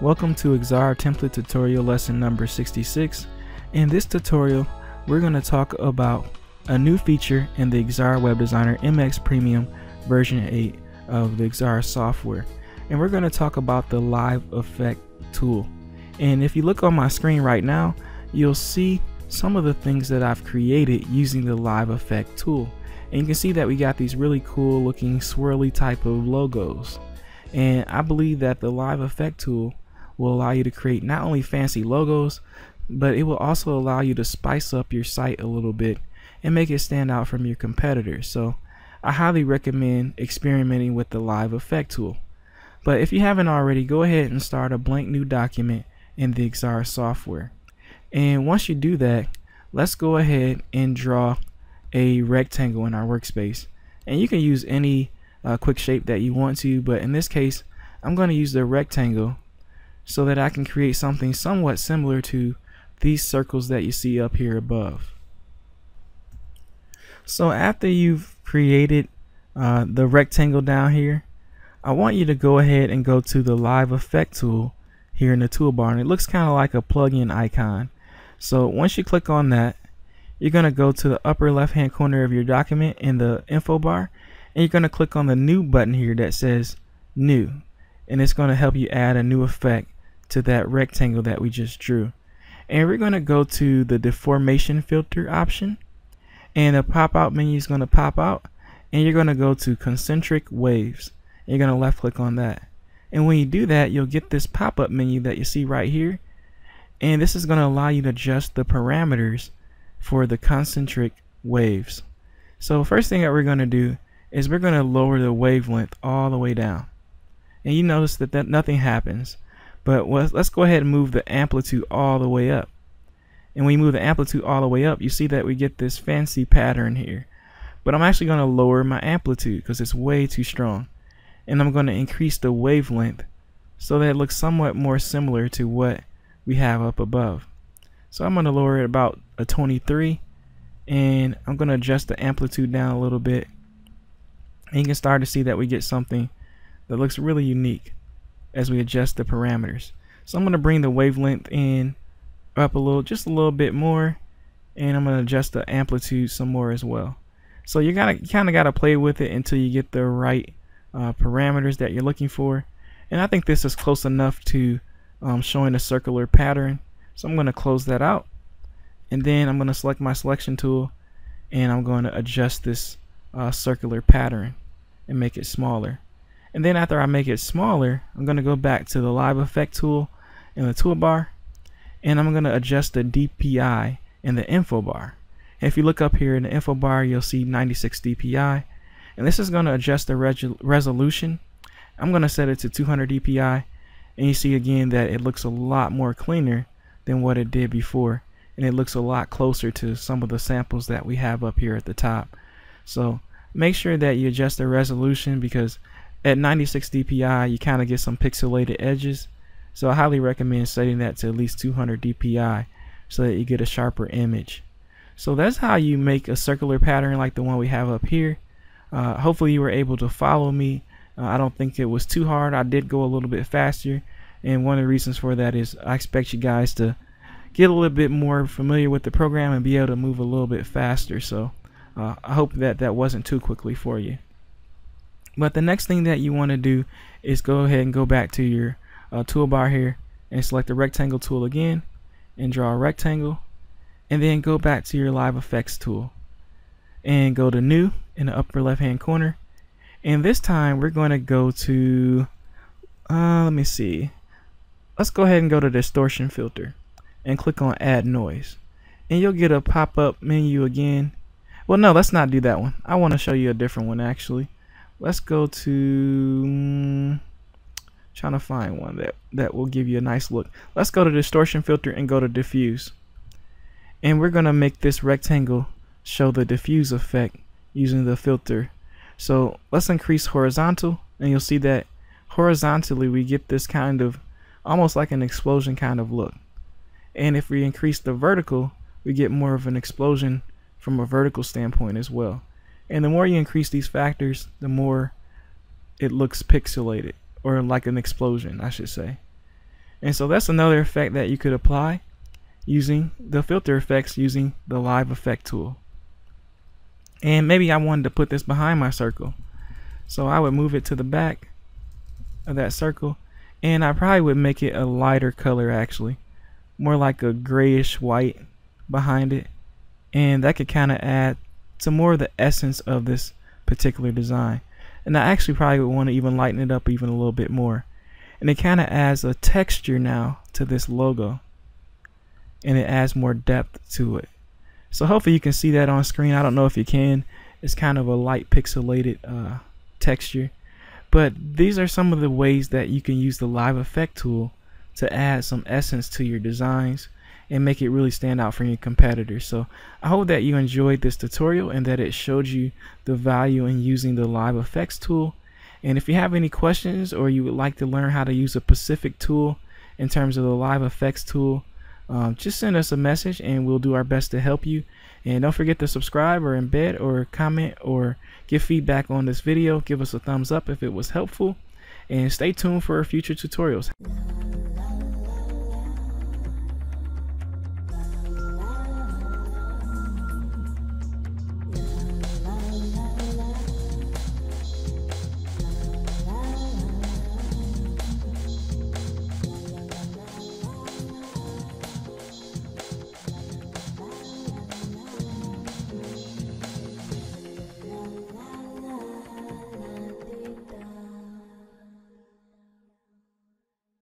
Welcome to Xara template tutorial lesson number 66. In this tutorial, we're going to talk about a new feature in the Xara Web Designer MX Premium version 8 of the Xara software. And we're going to talk about the live effect tool. And if you look on my screen right now, you'll see some of the things that I've created using the live effect tool. And you can see that we got these really cool looking swirly type of logos. And I believe that the live effect tool will allow you to create not only fancy logos, but it will also allow you to spice up your site a little bit and make it stand out from your competitors. So I highly recommend experimenting with the live effect tool. But if you haven't already, go ahead and start a blank new document in the Xara software. And once you do that, let's go ahead and draw a rectangle in our workspace. And you can use any uh, quick shape that you want to, but in this case, I'm going to use the rectangle so that I can create something somewhat similar to these circles that you see up here above. So after you've created uh, the rectangle down here, I want you to go ahead and go to the live effect tool here in the toolbar and it looks kind of like a plugin icon. So once you click on that, you're going to go to the upper left hand corner of your document in the info bar and you're going to click on the new button here that says new and it's going to help you add a new effect to that rectangle that we just drew. And we're going to go to the deformation filter option. And the pop out menu is going to pop out. And you're going to go to concentric waves. You're going to left click on that. And when you do that you'll get this pop-up menu that you see right here. And this is going to allow you to adjust the parameters for the concentric waves. So first thing that we're going to do is we're going to lower the wavelength all the way down. And you notice that, that nothing happens. But let's go ahead and move the amplitude all the way up. And when you move the amplitude all the way up, you see that we get this fancy pattern here. But I'm actually going to lower my amplitude because it's way too strong. And I'm going to increase the wavelength so that it looks somewhat more similar to what we have up above. So I'm going to lower it about a 23 and I'm going to adjust the amplitude down a little bit and you can start to see that we get something that looks really unique as we adjust the parameters. So I'm going to bring the wavelength in up a little, just a little bit more, and I'm going to adjust the amplitude some more as well. So you gotta kind of got to play with it until you get the right uh, parameters that you're looking for. And I think this is close enough to um, showing a circular pattern. So I'm going to close that out. And then I'm going to select my selection tool and I'm going to adjust this uh, circular pattern and make it smaller. And then after I make it smaller, I'm going to go back to the live effect tool in the toolbar and I'm going to adjust the DPI in the info bar. And if you look up here in the info bar, you'll see 96 DPI. And this is going to adjust the resolution. I'm going to set it to 200 DPI. And you see again that it looks a lot more cleaner than what it did before. And it looks a lot closer to some of the samples that we have up here at the top. So make sure that you adjust the resolution because at 96 dpi you kind of get some pixelated edges. So I highly recommend setting that to at least 200 dpi so that you get a sharper image. So that's how you make a circular pattern like the one we have up here. Uh, hopefully you were able to follow me. Uh, I don't think it was too hard. I did go a little bit faster and one of the reasons for that is I expect you guys to get a little bit more familiar with the program and be able to move a little bit faster. So uh, I hope that that wasn't too quickly for you. But the next thing that you want to do is go ahead and go back to your uh, toolbar here and select the rectangle tool again and draw a rectangle and then go back to your live effects tool and go to new in the upper left hand corner and this time we're going to go to uh, let me see let's go ahead and go to distortion filter and click on add noise and you'll get a pop-up menu again well, no, let's not do that one. I want to show you a different one, actually. Let's go to... Um, trying to find one that, that will give you a nice look. Let's go to distortion filter and go to diffuse. And we're to make this rectangle show the diffuse effect using the filter. So let's increase horizontal and you'll see that horizontally we get this kind of almost like an explosion kind of look. And if we increase the vertical, we get more of an explosion from a vertical standpoint as well. And the more you increase these factors, the more it looks pixelated or like an explosion, I should say. And so that's another effect that you could apply using the filter effects using the live effect tool. And maybe I wanted to put this behind my circle. So I would move it to the back of that circle and I probably would make it a lighter color actually. More like a grayish white behind it. And that could kind of add to more of the essence of this particular design. And I actually probably would want to even lighten it up even a little bit more. And it kind of adds a texture now to this logo. And it adds more depth to it. So hopefully you can see that on screen. I don't know if you can. It's kind of a light pixelated uh, texture. But these are some of the ways that you can use the live effect tool to add some essence to your designs and make it really stand out from your competitors. So I hope that you enjoyed this tutorial and that it showed you the value in using the live effects tool. And if you have any questions or you would like to learn how to use a specific tool in terms of the live effects tool, um, just send us a message and we'll do our best to help you. And don't forget to subscribe or embed or comment or give feedback on this video. Give us a thumbs up if it was helpful. And stay tuned for future tutorials.